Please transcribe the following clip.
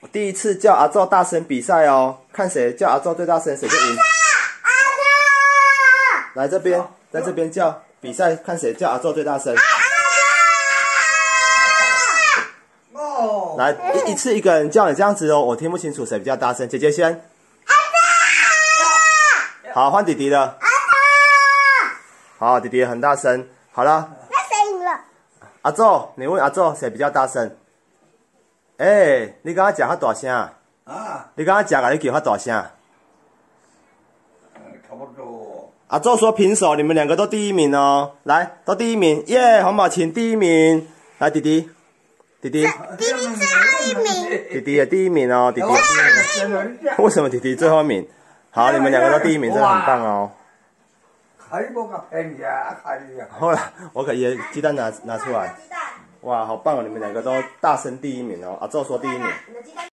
我第一次叫阿宙大声比赛哦，看谁叫阿宙最大声，谁就赢。来这边，在这边叫比赛，看谁叫阿宙最大声。哦，来一一次一个人叫你这样子哦，我听不清楚谁比较大声。姐姐先。阿好，换弟弟了。好，弟弟很大声。好了，那谁赢了？阿宙，你问阿宙谁比较大声？哎、你刚刚讲较大声，啊，你刚刚讲啊，你叫较大声。差不多。阿宙说平手，你们两个都第一名哦。来，都第一名，耶！黄宝琴第一名。来，弟弟，弟弟，弟弟最后一名。弟弟也第一名哦，弟弟。为什么弟弟最后一名？好，你们两个都第一名，真的很棒哦。还不个便宜啊，还呀。后来我可也鸡蛋拿拿出来，哇，好棒哦！你们两个都大声第一名哦。阿宙说第一名。